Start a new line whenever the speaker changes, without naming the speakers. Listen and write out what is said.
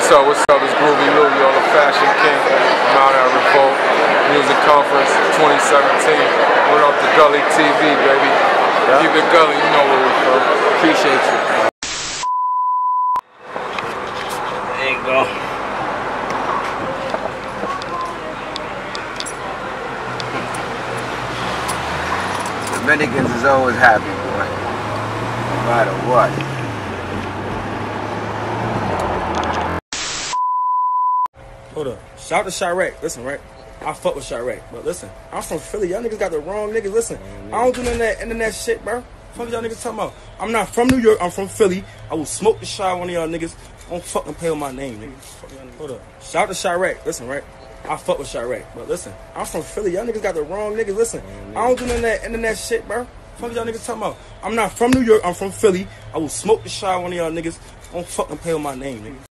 What's up? What's up? It's Groovy Lou, y'all the Fashion King. I'm out at Revolt Music Conference 2017. We're off the Gully TV, baby? Keep it gully, you know where we from.
Appreciate you. There you go.
Dominicans is always happy, boy. No matter what.
Hold up. Shout to Chiraq. Listen, right? I fuck with Chiraq. But listen, I'm from Philly. Y'all niggas got the wrong niggas. Listen, I don't do none of that internet shit, bro. Fuck y'all niggas talking about. I'm not from New York. I'm from Philly. I will smoke the shot one of y'all niggas. Don't fucking pay with my name, nigga. Hold up. Shout to Chiraq. Listen, right? I fuck with Chiraq. But listen, I'm from Philly. Y'all niggas got the wrong niggas. Listen, I don't do none of that internet shit, bro. Fuck y'all niggas talking about. I'm not from New York. I'm from Philly. I will smoke the shot one of y'all niggas. Don't fucking pay with my name, nigga.